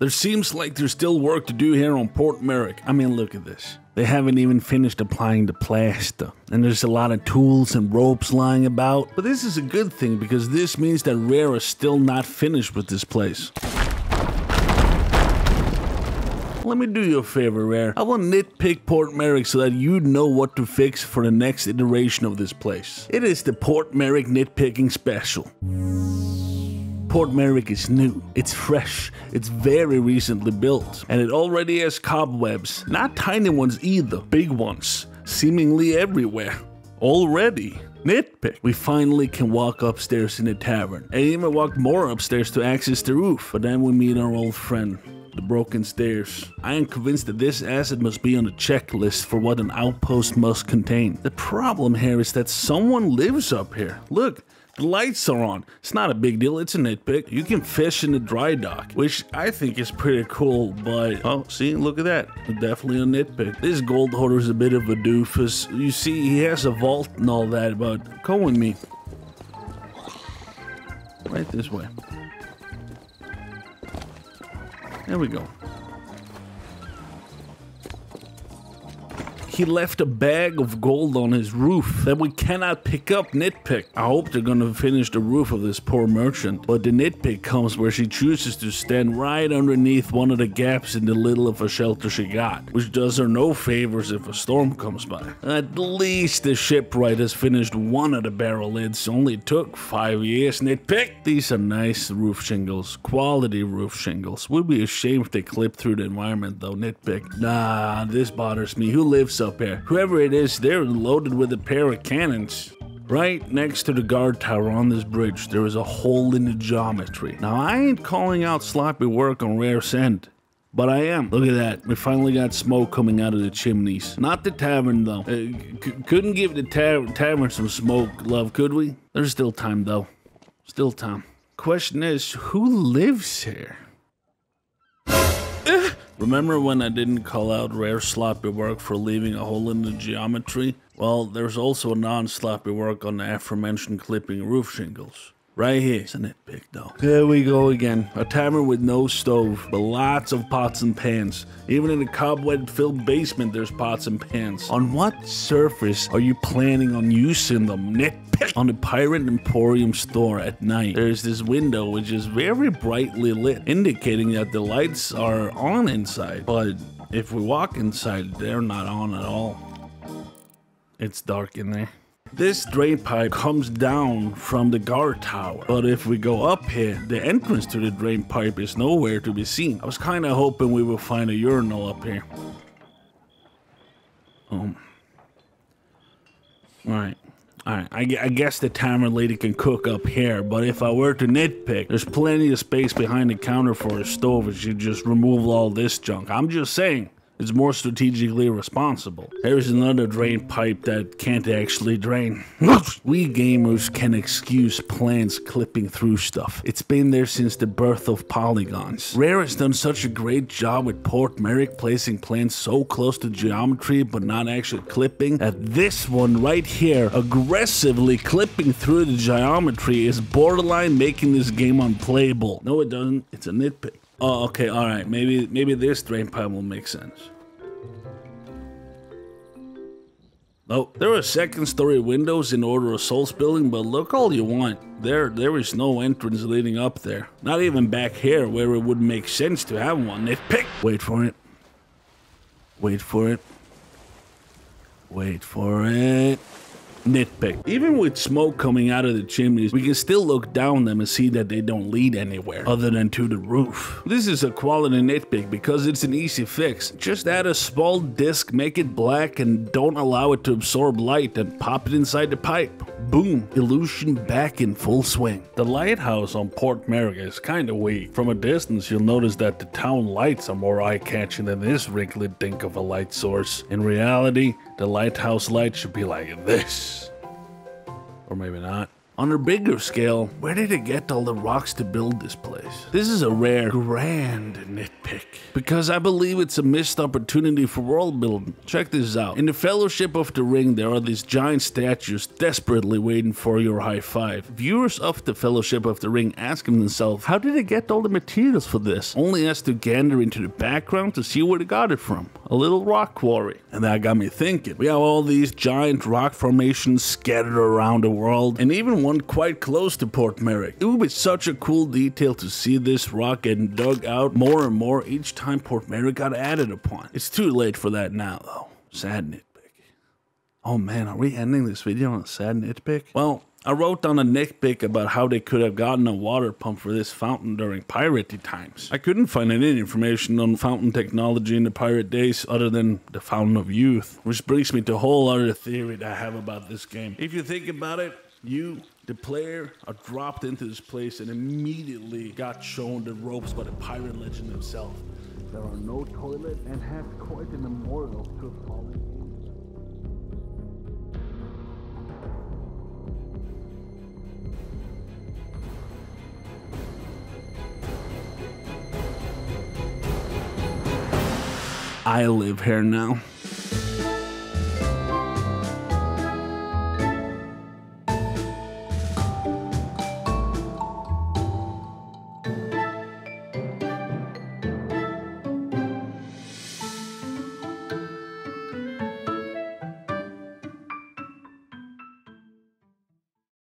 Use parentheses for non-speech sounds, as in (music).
There seems like there's still work to do here on Port Merrick. I mean, look at this. They haven't even finished applying the plaster, and there's a lot of tools and ropes lying about. But this is a good thing because this means that Rare is still not finished with this place. Let me do you a favor, Rare. I will nitpick Port Merrick so that you know what to fix for the next iteration of this place. It is the Port Merrick Nitpicking Special. Port Merrick is new, it's fresh, it's very recently built, and it already has cobwebs. Not tiny ones either, big ones, seemingly everywhere. Already. Nitpick. We finally can walk upstairs in the tavern, and even walk more upstairs to access the roof. But then we meet our old friend, the broken stairs. I am convinced that this asset must be on the checklist for what an outpost must contain. The problem here is that someone lives up here. Look, the lights are on. It's not a big deal, it's a nitpick. You can fish in the dry dock, which I think is pretty cool, but oh, see, look at that. Definitely a nitpick. This gold hoarder is a bit of a doofus. You see, he has a vault and all that, but come with me. Right this way. There we go. He left a bag of gold on his roof that we cannot pick up nitpick. I hope they're gonna finish the roof of this poor merchant. But the nitpick comes where she chooses to stand right underneath one of the gaps in the little of a shelter she got, which does her no favors if a storm comes by. At least the shipwright has finished one of the barrel lids. Only took five years. Nitpick. These are nice roof shingles, quality roof shingles. Would be a shame if they clip through the environment though. Nitpick. Nah, this bothers me. Who lives up here? Whoever it is, they're loaded with a pair of cannons. Right next to the guard tower on this bridge, there is a hole in the geometry. Now, I ain't calling out sloppy work on Rare's end. But I am. Look at that. We finally got smoke coming out of the chimneys. Not the tavern, though. Uh, couldn't give the ta tavern some smoke, love, could we? There's still time, though. Still time. Question is, who lives here? Remember when I didn't call out rare sloppy work for leaving a hole in the geometry? Well, there's also non-sloppy work on the aforementioned clipping roof shingles. Right here. It's a nitpick though. There we go again. A timer with no stove, but lots of pots and pans. Even in a cobweb-filled basement, there's pots and pans. On what surface are you planning on using them? Nitpick. On the Pirate Emporium store at night, there's this window which is very brightly lit, indicating that the lights are on inside. But if we walk inside, they're not on at all. It's dark in there. This drain pipe comes down from the guard tower, but if we go up here, the entrance to the drain pipe is nowhere to be seen. I was kind of hoping we would find a urinal up here. Um. Alright. Alright, I, I guess the tavern lady can cook up here, but if I were to nitpick, there's plenty of space behind the counter for a stove if you just remove all this junk. I'm just saying. It's more strategically responsible. Here's another drain pipe that can't actually drain. (laughs) we gamers can excuse plants clipping through stuff. It's been there since the birth of polygons. Rare has done such a great job with Port Merrick placing plants so close to geometry but not actually clipping that this one right here aggressively clipping through the geometry is borderline making this game unplayable. No it doesn't, it's a nitpick. Oh, okay, all right. Maybe maybe this drain pipe will make sense. Oh, there are second story windows in Order of Souls building, but look all you want. There there is no entrance leading up there. Not even back here where it would make sense to have one. Nitpick. Wait for it. Wait for it. Wait for it nitpick. Even with smoke coming out of the chimneys, we can still look down them and see that they don't lead anywhere other than to the roof. This is a quality nitpick because it's an easy fix. Just add a small disc, make it black, and don't allow it to absorb light and pop it inside the pipe. Boom, illusion back in full swing. The lighthouse on Port Merrick is kinda weak. From a distance, you'll notice that the town lights are more eye-catching than this wrinkly dink of a light source. In reality, the lighthouse light should be like this. Or maybe not. On a bigger scale, where did it get all the rocks to build this place? This is a rare, grand nitpick. Because I believe it's a missed opportunity for world building. Check this out. In the Fellowship of the Ring, there are these giant statues desperately waiting for your high five. Viewers of the Fellowship of the Ring asking themselves, how did they get all the materials for this? Only has to gander into the background to see where they got it from. A little rock quarry. And that got me thinking. We have all these giant rock formations scattered around the world, and even one quite close to Port Merrick. It would be such a cool detail to see this rock getting dug out more and more each time Port Merrick got added upon. It's too late for that now, though. Sad nitpick. Oh man, are we ending this video on a sad nitpick? Well, I wrote down a nitpick about how they could have gotten a water pump for this fountain during piratey times. I couldn't find any information on fountain technology in the pirate days other than the fountain of youth, which brings me to a whole other theory that I have about this game. If you think about it, you, the player, are dropped into this place and immediately got shown the ropes by the pirate legend himself. There are no toilets and have quite a memorial to fallen I live here now.